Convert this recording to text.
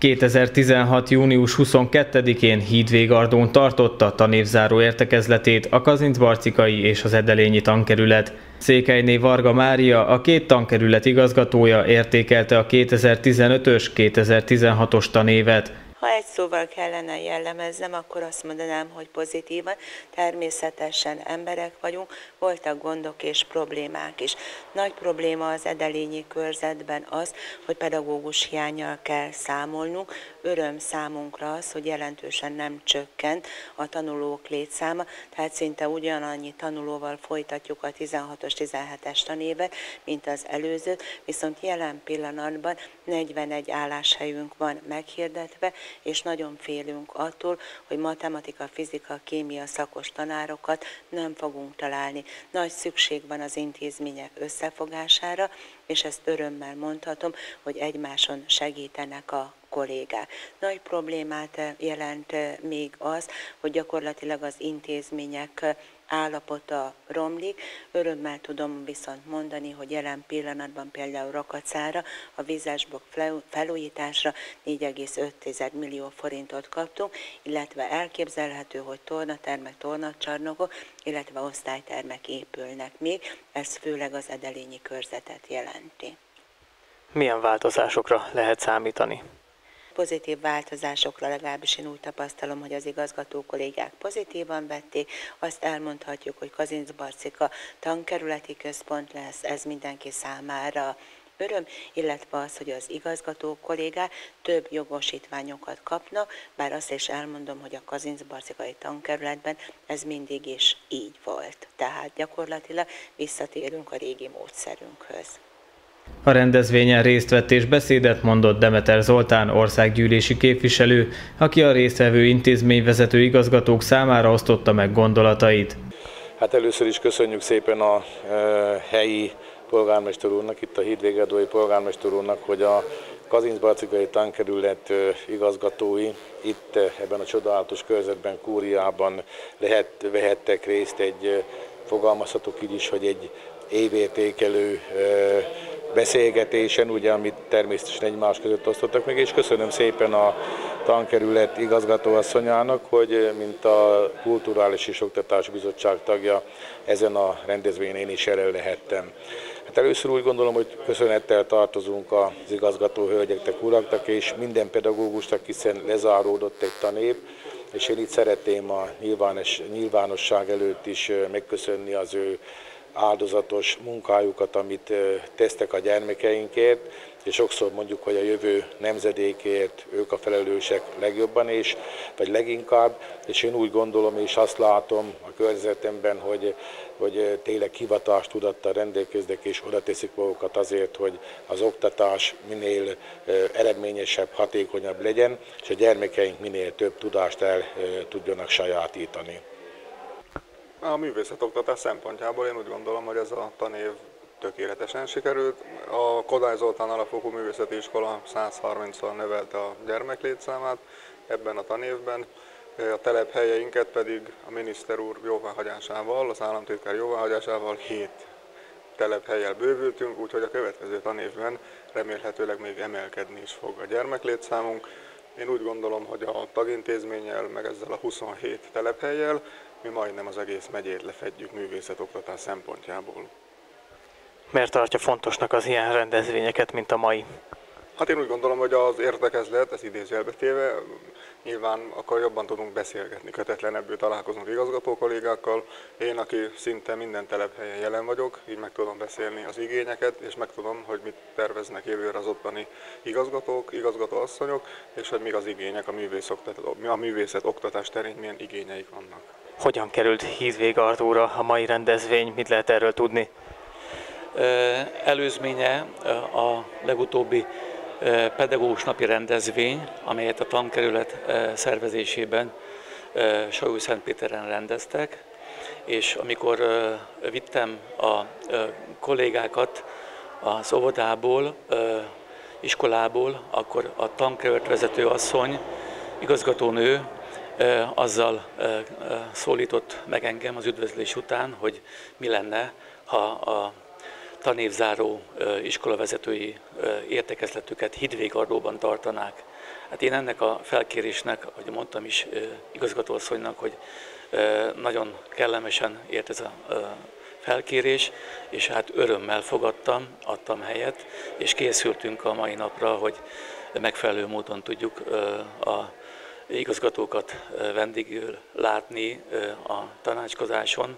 2016. június 22-én Hídvégardón tartotta tanévzáró értekezletét a Kazincbarcikai és az Edelényi tankerület. Székelyné Varga Mária, a két tankerület igazgatója értékelte a 2015-ös, 2016-os tanévet. Ha egy szóval kellene jellemeznem, akkor azt mondanám, hogy pozitívan. Természetesen emberek vagyunk, voltak gondok és problémák is. Nagy probléma az edelényi körzetben az, hogy pedagógus hiányjal kell számolnunk. Öröm számunkra az, hogy jelentősen nem csökkent a tanulók létszáma, tehát szinte ugyanannyi tanulóval folytatjuk a 16-os, 17-es tanévet, mint az előző, viszont jelen pillanatban 41 álláshelyünk van meghirdetve, és nagyon félünk attól, hogy matematika, fizika, kémia szakos tanárokat nem fogunk találni. Nagy szükség van az intézmények összefogására, és ezt örömmel mondhatom, hogy egymáson segítenek a kollégák. Nagy problémát jelent még az, hogy gyakorlatilag az intézmények állapota romlik. Örömmel tudom viszont mondani, hogy jelen pillanatban például Rakacára a vízesbok felújításra 4,5 millió forintot kaptunk, illetve elképzelhető, hogy tornatermek, tornacsarnokok, illetve osztálytermek épülnek még. Ez főleg az edelényi körzetet jelenti. Milyen változásokra lehet számítani? Pozitív változásokra, legalábbis én úgy tapasztalom, hogy az igazgató kollégák pozitívan vették. Azt elmondhatjuk, hogy Kazincbarcika tankerületi központ lesz, ez mindenki számára öröm, illetve az, hogy az igazgató kollégák több jogosítványokat kapnak, bár azt is elmondom, hogy a Kazincbarcikai tankerületben ez mindig is így volt. Tehát gyakorlatilag visszatérünk a régi módszerünkhöz. A rendezvényen részt vett és beszédet mondott Demeter Zoltán országgyűlési képviselő, aki a résztvevő intézményvezető igazgatók számára osztotta meg gondolatait. Hát először is köszönjük szépen a e, helyi polgármester úrnak, itt a hídvégadói polgármester úrnak, hogy a Kazincbarcikai tankerület e, igazgatói itt e, ebben a csodálatos körzetben, Kúriában lehet, vehettek részt egy, fogalmazhatok így is, hogy egy évértékelő beszélgetésen, ugye, amit természetesen egymás között osztottak meg, és köszönöm szépen a tankerület igazgatóasszonyának, hogy mint a Kulturális és Oktatási Bizottság tagja ezen a rendezvényen én is erre lehettem. Hát először úgy gondolom, hogy köszönettel tartozunk az igazgató hölgyeknek, uraknak és minden pedagógusnak, hiszen lezáródott egy tanév, és én itt szeretném a nyilvános, nyilvánosság előtt is megköszönni az ő áldozatos munkájukat, amit tesztek a gyermekeinkért, és sokszor mondjuk, hogy a jövő nemzedékért ők a felelősek legjobban és, vagy leginkább, és én úgy gondolom és azt látom a környezetemben, hogy, hogy tényleg hivatástudattal rendelkeznek és oda teszik magukat azért, hogy az oktatás minél eredményesebb, hatékonyabb legyen, és a gyermekeink minél több tudást el tudjanak sajátítani. A művészetoktatás szempontjából én úgy gondolom, hogy ez a tanév tökéletesen sikerült. A Kodály Zoltán Alapfokú Művészeti Iskola 130-szal növelte a gyermeklétszámát ebben a tanévben. A telephelyeinket pedig a miniszter úr jóváhagyásával, az államtitkár jóváhagyásával 7 telephelyel bővültünk, úgyhogy a következő tanévben remélhetőleg még emelkedni is fog a gyermeklétszámunk. Én úgy gondolom, hogy a tagintézménnyel, meg ezzel a 27 telephelyel mi majdnem az egész megyét lefedjük művészetoktatás szempontjából. Miért tartja fontosnak az ilyen rendezvényeket, mint a mai? Hát én úgy gondolom, hogy az érdekezlet, ez idézőjelbe téve, nyilván akkor jobban tudunk beszélgetni, kötetlenebbül találkozunk igazgató kollégákkal. Én, aki szinte minden telephelyen jelen vagyok, így meg tudom beszélni az igényeket, és meg tudom, hogy mit terveznek jövőre az ottani igazgatók, igazgatóasszonyok, és hogy mik az igények a művészet, a művészet oktatás terén, milyen igényeik vannak. Hogyan került Hídvégardóra a mai rendezvény, mit lehet erről tudni? Előzménye a legutóbbi pedagógus napi rendezvény, amelyet a tankerület szervezésében Szentpéteren rendeztek, és amikor vittem a kollégákat az óvodából, iskolából, akkor a tankerület vezető asszony, igazgatónő azzal szólított meg engem az üdvözlés után, hogy mi lenne, ha a tanévzáró iskolavezetői értekezletüket Hidvégardóban tartanák. Hát én ennek a felkérésnek, ahogy mondtam is igazgatóasszonynak, hogy nagyon kellemesen ért ez a felkérés, és hát örömmel fogadtam, adtam helyet, és készültünk a mai napra, hogy megfelelő módon tudjuk a igazgatókat vendégül látni a tanácskozáson,